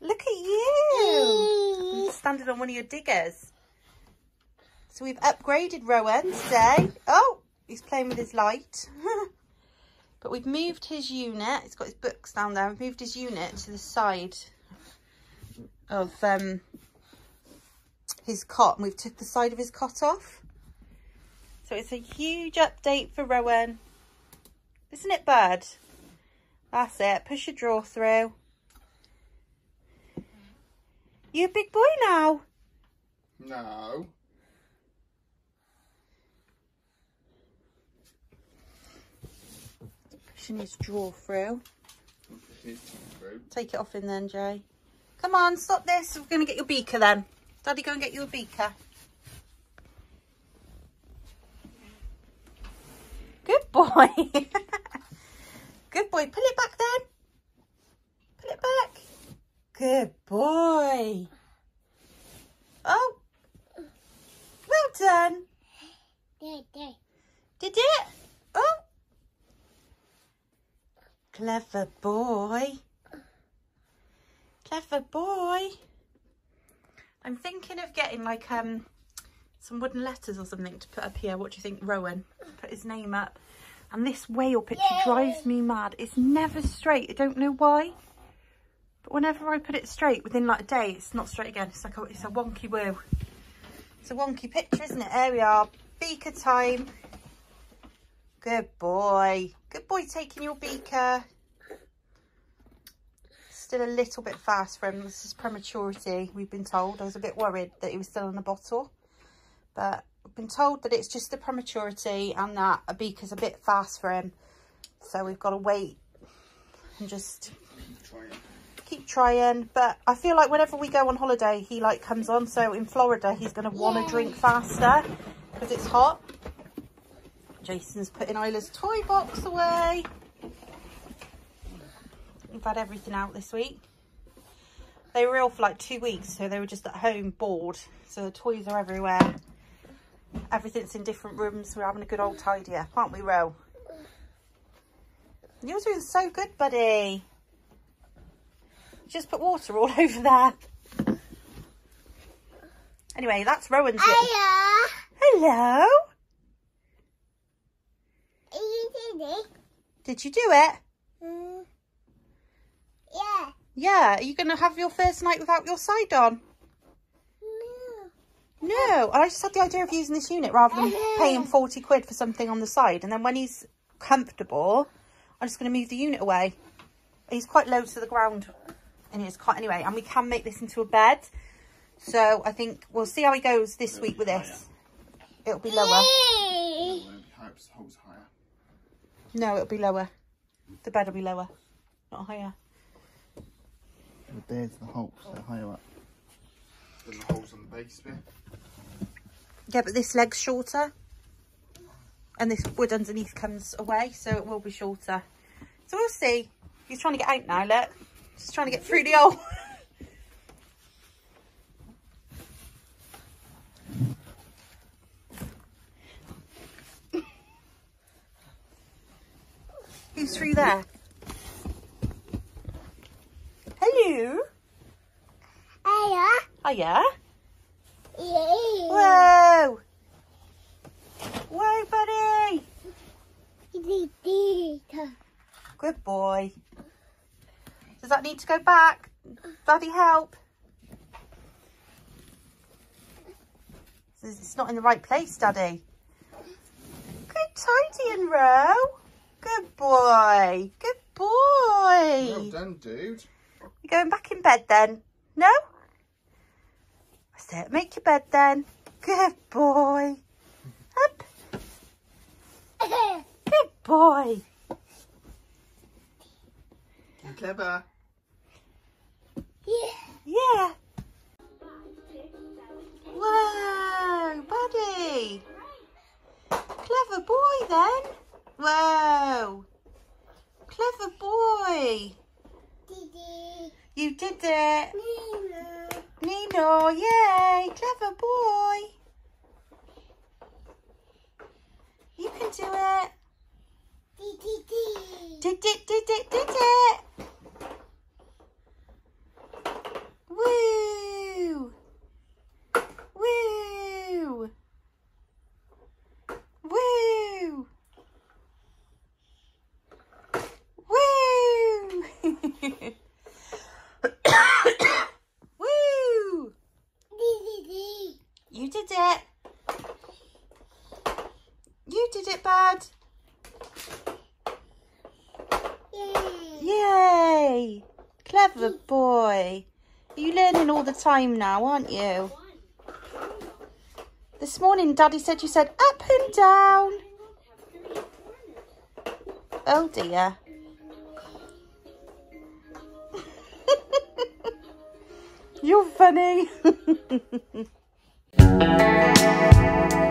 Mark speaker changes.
Speaker 1: Look at you! Standing on one of your diggers. So we've upgraded Rowan today. Oh, he's playing with his light. but we've moved his unit. He's got his books down there. We've moved his unit to the side of um, his cot. And we've took the side of his cot off. So it's a huge update for Rowan. Isn't it, bud? That's it. Push your drawer through. You a big boy now?
Speaker 2: No.
Speaker 1: Pushing his drawer through.
Speaker 2: Through.
Speaker 1: Take it off in then, Jay. Come on, stop this. We're going to get your beaker then. Daddy, go and get you a beaker. Good boy. Good boy. Pull it back then. Pull it back. Good boy. Oh. Well done. Did it? Oh. Clever boy. Clever boy. I'm thinking of getting like um some wooden letters or something to put up here. What do you think, Rowan? Put his name up. And this whale picture drives me mad. It's never straight. I don't know why. But whenever I put it straight, within like a day, it's not straight again. It's like a, it's a wonky woo. It's a wonky picture, isn't it? There we are. Beaker time. Good boy. Good boy taking your beaker. Still a little bit fast for him. This is prematurity, we've been told. I was a bit worried that he was still in the bottle. But I've been told that it's just the prematurity and that a beaker's a bit fast for him. So we've got to wait and just keep trying. But I feel like whenever we go on holiday, he like comes on. So in Florida, he's going to want to drink faster because it's hot. Jason's putting Isla's toy box away. We've had everything out this week. They were ill for like two weeks, so they were just at home bored. So the toys are everywhere. Everything's in different rooms. We're having a good old tidy up, aren't we, Ro? You're doing so good, buddy. Just put water all over there. Anyway, that's Rowan's.
Speaker 3: Hiya.
Speaker 1: Hello.
Speaker 3: You did it.
Speaker 1: Did you do it?
Speaker 3: Mm. Yeah.
Speaker 1: Yeah. Are you going to have your first night without your side on?
Speaker 3: No.
Speaker 1: No. I just had the idea of using this unit rather than paying 40 quid for something on the side. And then when he's comfortable, I'm just going to move the unit away. He's quite low to the ground. And it's quite, anyway, and we can make this into a bed. So I think we'll see how he goes this week with this. It'll be lower.
Speaker 3: Yay.
Speaker 2: Well, the house holds higher.
Speaker 1: No, it'll be lower. The bed will be lower, not higher.
Speaker 2: The bed's the holes, they're higher up. Than the holes on the base bit.
Speaker 1: Yeah, but this leg's shorter. And this wood underneath comes away, so it will be shorter. So we'll see. He's trying to get out now, look. Just trying to get through the hole. Who's through there? Hello.
Speaker 3: Hiya.
Speaker 1: Hiya.
Speaker 3: Yay.
Speaker 1: Whoa. Whoa, buddy.
Speaker 3: You did it.
Speaker 1: Good boy. Does that need to go back? Daddy, help. It's not in the right place, Daddy. Good tidy and row. Good boy. Good boy.
Speaker 2: Well done, dude.
Speaker 1: You're going back in bed then? No? I it. Make your bed then. Good boy. Up. Good boy.
Speaker 2: You're clever.
Speaker 3: yeah.
Speaker 1: Yeah. Oh yay, clever boy. You can do it.
Speaker 3: Did, did,
Speaker 1: did, did, did it. Woo. Woo. Woo. Woo. Did it, Bud. Yay! Yay. Clever boy. You're learning all the time now, aren't you? This morning, Daddy said you said up and down. Oh, dear. You're funny.